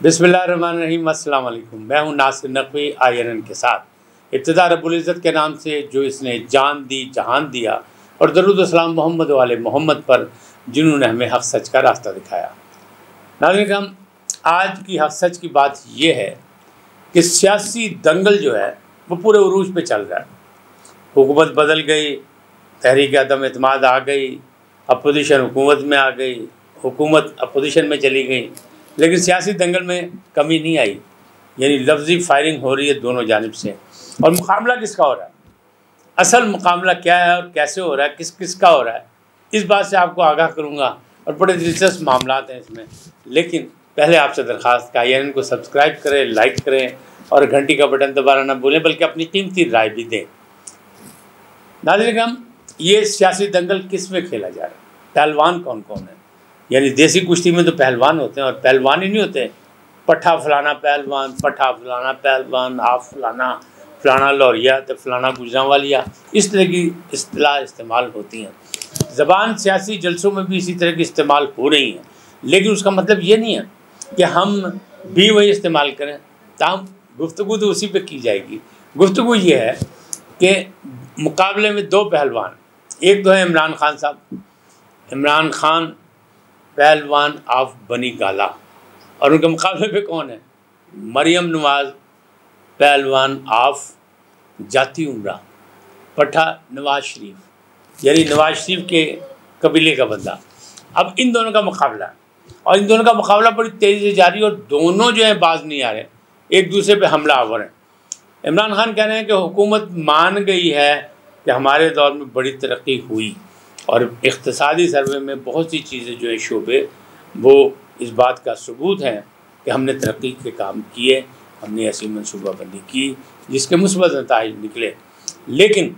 बिसमीम अस्सलाम वालेकुम मैं हूँ नासिर नकवी, आई के साथ। इब्तदा रबुल्ज़त के नाम से जो इसने जान दी, जहान दिया और दरुदसलाम मोहम्मद वाले मोहम्मद पर जिन्होंने हमें हक सच का रास्ता दिखाया। हम आज की हक सच की बात यह है कि सियासी दंगल जो है, वो पूरे उरूज पे चल रहा है। हुकूमत बदल गई, तहरीक अदम अतमाद आ गई, अपोजिशन हुकूमत में आ गई, हुकूमत अपोजिशन में चली गई। लेकिन सियासी दंगल में कमी नहीं आई। यानी लफ्ज़ी फायरिंग हो रही है दोनों जानब से। और मुकाबला किसका हो रहा है? असल मुकाबला क्या है और कैसे हो रहा है? किस किस का हो रहा है? इस बात से आपको आगाह करूँगा और बड़े दिलचस्प मामला हैं इसमें। लेकिन पहले आपसे दरख्वास्त का, यानी इनको सब्सक्राइब करें लाइक करें और घंटी का बटन दोबारा ना भूलें, बल्कि अपनी कीमती राय भी दें। नाजर ये सियासी दंगल किसमें खेला जा रहा है? पहलवान कौन कौन है? यानी देसी कुश्ती में तो पहलवान होते हैं और पहलवान ही नहीं होते। पट्ठा फलाना पहलवान पट्ठा फलाना पहलवान, आप फलाना फलाना लौरिया तो फलाना गुजरा वालिया इस तरह की अतलाह इस्तेमाल होती हैं। ज़बान सियासी जलसों में भी इसी तरह की इस्तेमाल हो रही हैं। लेकिन उसका मतलब ये नहीं है कि हम भी वही इस्तेमाल करें। ताम गुफ्तु तो उसी पर की जाएगी। गुफ्तु ये है कि मुकाबले में दो पहलवान, एक तो है इमरान खान साहब। इमरान खान पहलवान ऑफ़ बनी गाला और उनके मुकाबले पे कौन है? मरियम नवाज़, पहलवान ऑफ़ जाती उम्र। पठा नवाज़ शरीफ। यानी नवाज़ शरीफ के कबीले का बंदा। अब इन दोनों का मुकाबला। और इन दोनों का मुकाबला बड़ी तेज़ी से जारी और दोनों जो है बाज नहीं आ रहे। एक दूसरे पे हमला आवर हैं। इमरान खान कह रहे हैं कि हुकूमत मान गई है कि हमारे दौर में बड़ी तरक्की हुई। और इकतसादी सर्वे में बहुत सी चीज़ें जो है शोबे, वो इस बात का सबूत हैं कि हमने तरक्की के काम किए, हमने ऐसी मनसूबाबंदी की, जिसके मुस्बत नतज निकले। लेकिन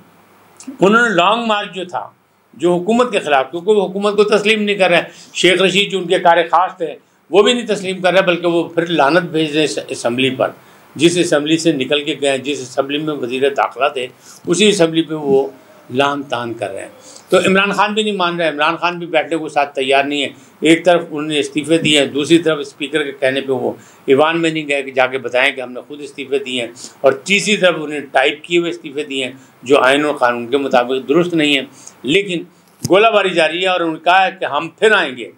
उन्होंने लॉन्ग मार्च जो था, जो हुकूमत के ख़िलाफ़, क्योंकि वो हुकूमत को तस्लीम नहीं कर रहे हैं। शेख रशीद जो उनके कार्य ख़ास थे, वो भी नहीं तस्लीम कर रहे, बल्कि वो फिर लानत भेज रहे हैं इसम्बली पर। जिस इसम्बली से निकल के गए जिस इसम्बली में वज़ीर दाखिला थे, उसी इसम्बली पर वो लान तान कर रहे हैं। तो इमरान खान भी नहीं मान रहे, इमरान खान भी बैठने को साथ तैयार नहीं है। एक तरफ़ उन्होंने इस्तीफ़े दिए हैं, दूसरी तरफ़ स्पीकर के कहने पे वो ईवान में नहीं गए कि जाके बताएँ कि हमने खुद इस्तीफ़े दिए हैं। और तीसरी तरफ़ उन्हें टाइप किए हुए इस्तीफ़े दिए हैं, जो आयन और कानून के मुताबिक दुरुस्त नहीं है। लेकिन गोलाबारी जारी है और उन्होंने कहा है कि हम फिर आएँगे।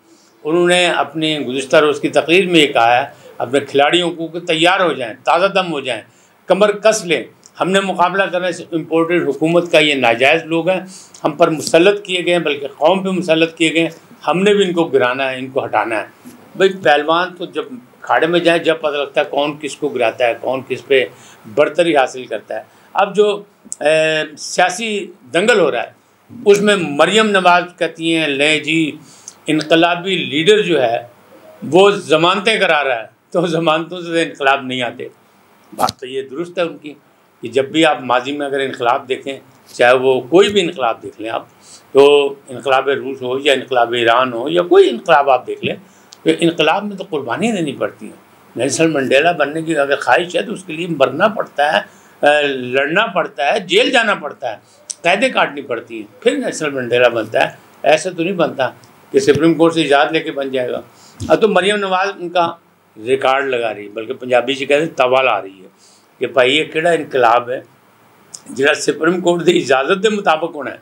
उन्होंने अपने गुज्तर रोज़ की तकरीर में ये कहा है, अपने खिलाड़ियों को तैयार हो जाएँ, ताज़ा दम हो जाएँ, कमर कस लें हमने मुकाबला करने से इम्पोर्टेड हुकूमत का ये नाजायज़ लोग हैं। हम पर मुसलत किए गए हैं, बल्कि कौम पे मुसलत किए गए हमने भी इनको गिराना है, इनको हटाना है। भाई, पहलवान तो जब खाड़े में जाए, जब पता लगता है कौन किसको गिराता है, कौन किस पे बरतरी हासिल करता है। अब जो सियासी दंगल हो रहा है, उसमें मरियम नवाज़ कहती हैं, ले जी, इनकलाबी लीडर जो है, वो ज़मानतें करा रहा है तो ज़मानतों से इनकलाब नहीं आते। बात तो ये दुरुस्त है उनकी। कि जब भी आप माजी में अगर इनकलाब देखें, चाहे वो कोई भी इनकलाब देख लें आप तो इनकलाब रूस हो या इनकलाब ईरान हो या कोई इनकलाब आप देख लें तो इनकलाब में तो कुर्बानी देनी पड़ती है। नेल्सन मंडेला बनने की अगर ख्वाहिश है तो उसके लिए मरना पड़ता है लड़ना पड़ता है, जेल जाना पड़ता है, कैदे काटनी पड़ती हैं, फिर नेल्सन मंडेला बनता है। ऐसा तो नहीं बनता कि सुप्रीम कोर्ट से इजाज़त लेके बन जाएगा। अब तो मरियम नवाज़ उनका रिकॉर्ड लगा रही है, बल्कि पंजाबी से कहते हैं तवाल आ रही है। कि भाई ये ਕਿਹੜਾ ਇਨਕਲਾਬ ਹੈ ਜਿਹੜਾ ਸੁਪਰੀਮ ਕੋਰਟ ਦੀ ਇਜਾਜ਼ਤ ਦੇ ਮੁਤਾਬਕ ਹੋਣਾ ਹੈ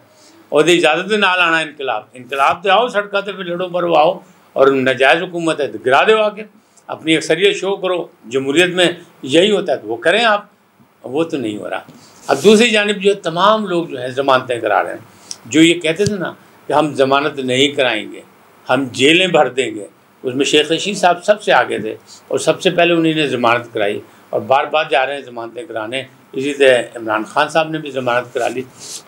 ਉਹਦੀ ਇਜਾਜ਼ਤ ਦੇ ਨਾਲ ਆਣਾ ਇਨਕਲਾਬ ਇਨਕਲਾਬ ਤੇ ਆਓ ਸੜਕਾਂ ਤੇ ਫਿਰ ਲੜੋ ਮਰੋ आओ और नाजायज़ हुकूमत है तो गिरा दो आके अपनी अक्सरियत शो करो जमहूरीत में यही होता है तो वो करें आप वो तो नहीं हो रहा अब दूसरी जानब जो है तमाम लोग जो है ज़मानतें करा रहे हैं जो ये कहते थे ना कि हम ज़मानत नहीं कराएंगे हम जेलें भर देंगे उसमें शेख रशीद साहब सबसे आगे थे और सबसे पहले उन्होंने ज़मानत कराई और बार बार जा रहे हैं ज़मानतें कराने। इसी तरह इमरान खान साहब ने भी ज़मानत करा ली।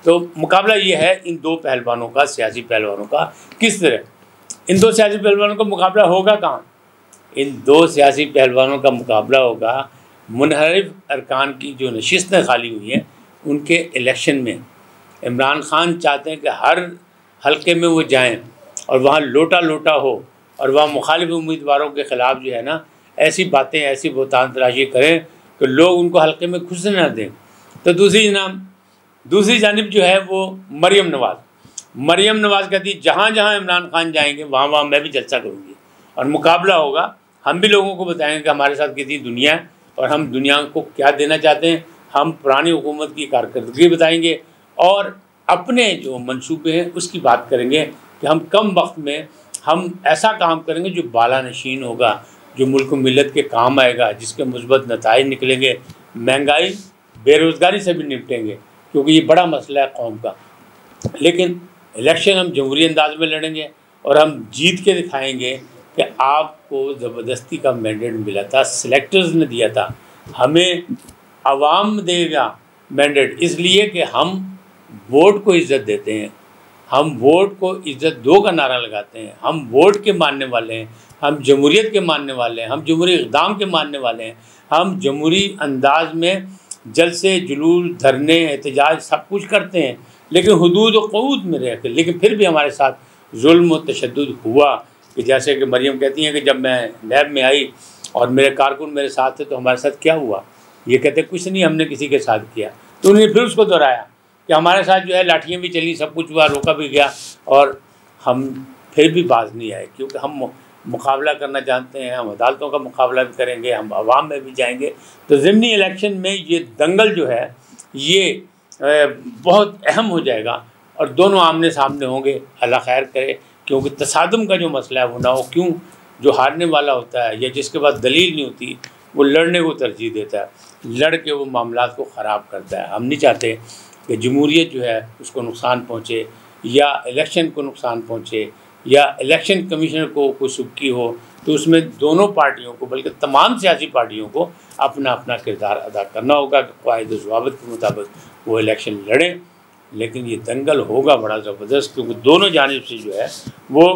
तो मुकाबला ये है इन दो पहलवानों का, सियासी पहलवानों का, किस तरह? इन दो सियासी पहलवानों का मुकाबला होगा कहाँ? इन दो सियासी पहलवानों का मुकाबला होगा मुनहरफ अरकान की जो नशस्तें खाली हुई हैं, उनके इलेक्शन में। इमरान खान चाहते हैं कि हर हलके में वो जाएँ और वहाँ लोटा लोटा हो और वहाँ मुखालिफ उम्मीदवारों के ख़िलाफ़ जो है ना ऐसी बातें, ऐसी बोतान तराशी करें कि लोग उनको हल्के में खुश न दें। तो दूसरी जनाब, दूसरी जानब जो है वो मरियम नवाज़। मरियम नवाज़ कहती, जहाँ जहाँ इमरान खान जाएँगे, वहाँ वहाँ मैं भी जलसा करूँगी। और मुकाबला होगा, हम भी लोगों को बताएँगे कि हमारे साथ कितनी दुनिया है और हम दुनिया को क्या देना चाहते हैं। हम पुरानी हुकूमत की कारकर्दगी बताएँगे और अपने जो मंसूबे हैं, उसकी बात करेंगे कि हम कम वक्त में हम ऐसा काम करेंगे जो बाला नशीन होगा जो मुल्क मिलत के काम आएगा, जिसके मुस्बत नतज निकलेंगे, महँगाई, बेरोज़गारी से भी निपटेंगे, क्योंकि ये बड़ा मसला है कौम का। लेकिन इलेक्शन हम जमहूरी अंदाज में लड़ेंगे और हम जीत के दिखाएँगे कि आपको ज़बरदस्ती का मैंडेट मिला था सिलेक्टर्स ने दिया था। हमें आवाम देगा मैंडेट इसलिए कि हम वोट को इज़्ज़त देते हैं। हम वोट को इज़्ज़त दो का नारा लगाते हैं। हम वोट के मानने वाले हैं, हम जमहूरीत के मानने वाले हैं, हम जमहूरी इकदाम के मानने वाले हैं। हम जमहूरी अंदाज में जलसे जुलूस धरने, एहतजाज सब कुछ करते हैं, लेकिन हदूद वूद में रह कर लेकिन फिर भी हमारे साथ जुल्म तशद हुआ कि जैसे कि मरियम कहती हैं कि जब मैं लैब में आई और मेरे कारकुन मेरे साथ थे तो हमारे साथ क्या हुआ? ये कहते कुछ नहीं हमने किसी के साथ किया। तो उन्होंने फिर उसको दोहराया। कि हमारे साथ जो है लाठियाँ भी चली, सब कुछ हुआ, रोका भी गया और हम फिर भी बाज नहीं आए, क्योंकि हम मुकाबला करना जानते हैं, हम अदालतों का मुकाबला भी करेंगे, हम आवाम में भी जाएँगे। तो ज़मनी इलेक्शन में ये दंगल जो है, ये बहुत अहम हो जाएगा और दोनों आमने सामने होंगे, अल्लाह खैर करे, क्योंकि तसादम का जो मसला है वो ना हो, क्यों? जो हारने वाला होता है या जिसके पास दलील नहीं होती, वो लड़ने को तरजीह देता है। लड़ के वो मामला को ख़राब करता है। हम नहीं चाहते कि जमहूरीत जो है उसको नुकसान पहुँचे, या इलेक्शन को नुकसान पहुँचे, या इलेक्शन कमीशन को कोई सुबकी हो तो उसमें दोनों पार्टियों को, बल्कि तमाम सियासी पार्टियों को अपना अपना किरदार अदा करना होगा कि कायद जवाबत के मुताबिक वो इलेक्शन लड़ें। लेकिन ये दंगल होगा बड़ा ज़बरदस्त, क्योंकि दोनों जानब से जो है, वो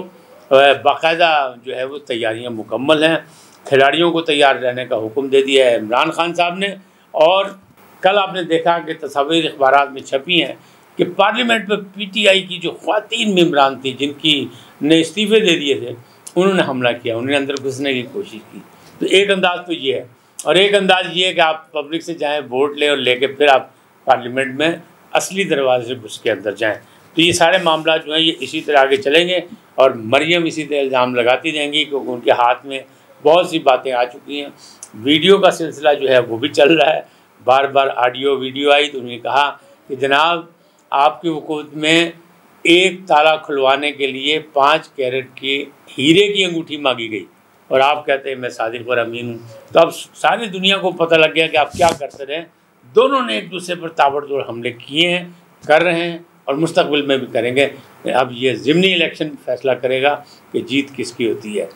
बाकायदा जो है वो तैयारियाँ मुकम्मल हैं। खिलाड़ियों को तैयार रहने का हुक्म दे दिया है इमरान खान साहब ने, और कल आपने देखा कि तस्वीर अखबार में छपी हैं कि पार्लियामेंट में पीटीआई की जो खातन मेम्बरान थी, जिनकी ने इस्तीफ़े दे दिए थे, उन्होंने हमला किया, उन्होंने अंदर घुसने की कोशिश की। तो एक अंदाज़ तो ये है, और एक अंदाज़ ये है कि आप पब्लिक से जाएँ, वोट लें और लेके फिर आप पार्लियामेंट में असली दरवाजे से घुस के अंदर जाएँ। तो ये सारे मामला जो हैं, ये इसी तरह आगे चलेंगे, और मरियम इसी तरह इल्ज़ाम लगाती रहेंगी क्योंकि उनके हाथ में बहुत सी बातें आ चुकी हैं। वीडियो का सिलसिला जो है, वो भी चल रहा है बार बार ऑडियो वीडियो आई तो उन्होंने कहा कि जनाब, आपकी वकूत में एक ताला खुलवाने के लिए पाँच कैरेट की हीरे की अंगूठी मांगी गई। और आप कहते हैं, मैं सादिक और अमीन हूँ। तो अब सारी दुनिया को पता लग गया कि आप क्या करते रहे। दोनों ने एक दूसरे पर ताबड़तोड़ हमले किए हैं, कर रहे हैं और मुस्तबिल में भी करेंगे। अब ये ज़मनी इलेक्शन फैसला करेगा कि जीत किसकी होती है।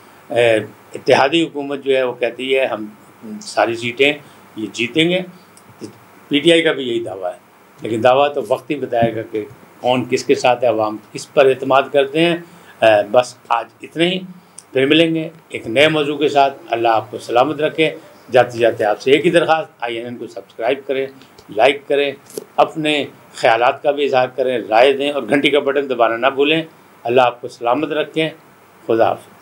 इतिहादी हुकूमत जो है, वो कहती है, हम सारी सीटें ये जीतेंगे। पीटीआई का भी यही दावा है। लेकिन दावा तो वक्त ही बताएगा कि कौन किसके साथ है अवाम किस पर अतमाद करते हैं। बस आज इतने ही। फिर मिलेंगे एक नए मौजू के साथ। अल्लाह आपको सलामत रखे। जाते जाते आपसे एक ही दरख्वास्त। आई एन को सब्सक्राइब करें, लाइक करें, अपने ख्याल का भी इजहार करें, राय दें और घंटी का बटन दबाना ना भूलें। अल्लाह आपको सलामत रखें। खुदा हाफ़